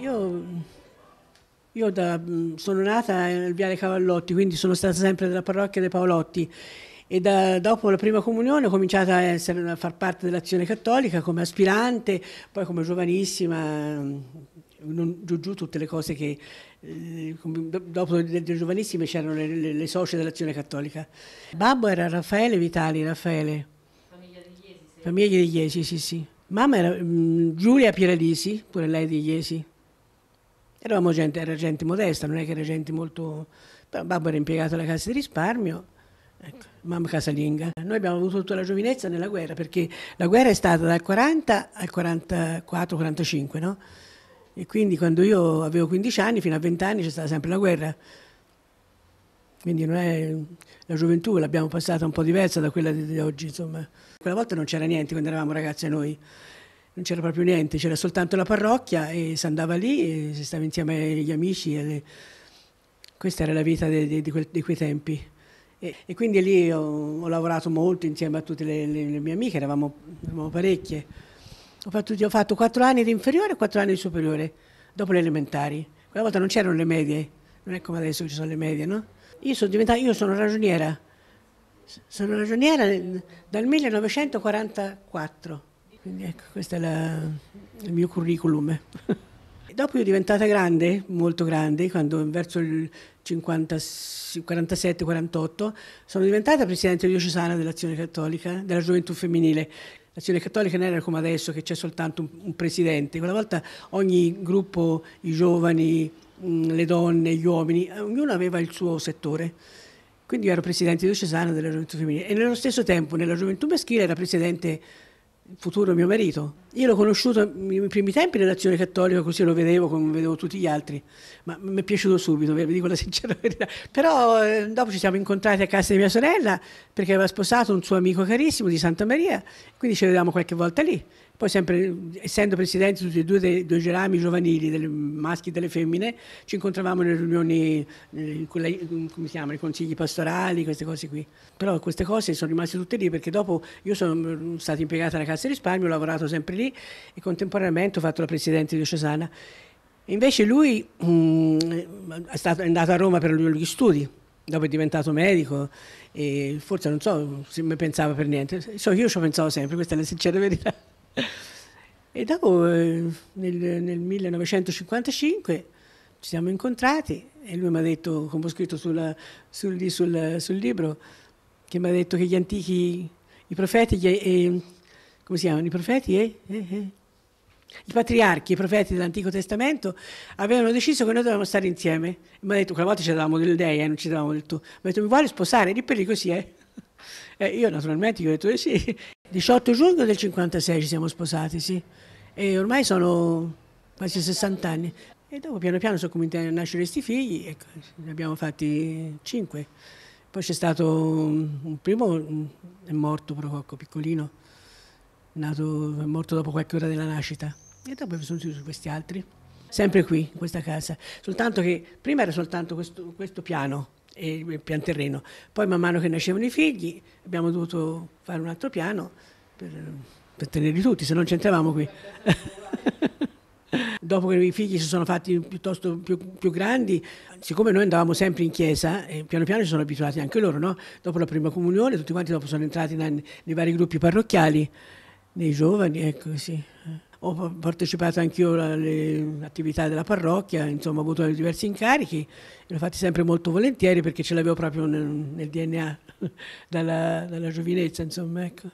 io, io da, sono nata nel Viale Cavallotti, quindi sono stata sempre della parrocchia dei Paolotti e da, dopo la prima comunione ho cominciato a, essere, a far parte dell'azione cattolica come aspirante, poi come giovanissima, non, giù giù tutte le cose che eh, dopo le, le giovanissime c'erano le, le, le socie dell'azione cattolica. Babbo era Raffaele Vitali, Raffaele. Famiglia degli Iesi? Sì. Famiglia degli Iesi, sì sì. Mamma era mh, mm, Giulia Pieralisi, pure lei degli Iesi. Eravamo gente, era gente modesta, non è che era gente molto... Però babbo era impiegato alla Cassa di risparmio Ecco, mamma casalinga. Noi abbiamo avuto tutta la giovinezza nella guerra perché la guerra è stata dal 40 al 44-45, no? E quindi quando io avevo 15 anni, fino a 20 anni c'è stata sempre la guerra. Quindi è la gioventù, l'abbiamo passata un po' diversa da quella di oggi, insomma. Quella volta non c'era niente quando eravamo ragazzi noi. Non c'era proprio niente, c'era soltanto la parrocchia e si andava lì e si stava insieme agli amici. Le... Questa era la vita di, di, di, quel, di quei tempi. E, e quindi lì ho, ho, lavorato molto insieme a tutte le, le, le mie amiche, eravamo, eravamo parecchie. Ho fatto, ho fatto quattro anni di inferiore e quattro anni di superiore, dopo le elementari. Quella volta non c'erano le medie, non è come adesso ci sono le medie, no? Io sono diventata, io sono ragioniera, sono ragioniera dal 1944, quindi ecco, questo è la, il mio curriculum. Dopo io diventata grande, molto grande, quando verso il 47-48 sono diventata presidente diocesana dell'Azione Cattolica, della Gioventù Femminile. L'Azione Cattolica non era come adesso che c'è soltanto un, un presidente, quella volta ogni gruppo, i giovani, mh, le donne, gli uomini, ognuno aveva il suo settore. Quindi io ero presidente diocesana della Gioventù Femminile e nello stesso tempo nella Gioventù Maschile era presidente futuro mio marito. Io l'ho conosciuto nei primi tempi nell'azione cattolica, così lo vedevo come vedevo tutti gli altri, ma mi è piaciuto subito, vi dico la sincera verità. Però eh, dopo ci siamo incontrati a casa di mia sorella perché aveva sposato un suo amico carissimo di Santa Maria, quindi ci vedevamo qualche volta lì. Poi sempre, essendo presidenti tutti e due dei due gerami giovanili, dei maschi e delle femmine, ci incontravamo nelle riunioni, come si chiamano, i consigli pastorali, queste cose qui. Però queste cose sono rimaste tutte lì perché dopo io sono stata impiegata alla Cassa di Risparmio, ho lavorato sempre lì e contemporaneamente ho fatto la presidente diocesana. Invece lui mh, mm, è, stato, è andato a Roma per gli studi, dopo è diventato medico e forse non so se mi pensava per niente. So, io ci ho pensato sempre, questa è la sincera verità. E dopo, eh, nel, nel, 1955, ci siamo incontrati e lui mi ha detto, come ho scritto sulla, sul, sul, sul, libro, che mi ha detto che gli antichi, i profeti, gli, eh, come si chiamano, i profeti eh, eh, eh, i patriarchi, i profeti dell'Antico Testamento avevano deciso che noi dovevamo stare insieme. Mi ha detto, quella volta ci davamo delle idee, non ci davamo del tu. Mi ha detto, mi vuole sposare? Lì per lì così, eh? Eh, io naturalmente gli ho detto eh sì. 18 giugno del 56 ci siamo sposati, sì. E ormai sono quasi 60 anni. E dopo piano piano sono cominciati a nascere questi figli, ecco, ne abbiamo fatti 5. Poi c'è stato un primo, è morto Prococco, piccolino, nato, è morto dopo qualche ora della nascita. E dopo sono venuti questi altri, sempre qui, in questa casa. Soltanto che prima era soltanto questo, questo piano, e il pian terreno. Poi man mano che nascevano i figli abbiamo dovuto fare un altro piano per, per tenerli tutti, se non c'entravamo qui. Dopo che i figli si sono fatti piuttosto più, più, grandi, siccome noi andavamo sempre in chiesa, e piano piano ci sono abituati anche loro, no? dopo la prima comunione, tutti quanti dopo sono entrati nei, nei vari gruppi parrocchiali, nei giovani, ecco sì. Ho partecipato anch'io alle attività della parrocchia, insomma ho avuto diversi incarichi, li ho fatti sempre molto volentieri perché ce l'avevo proprio nel, nel DNA dalla, dalla, giovinezza, insomma, ecco.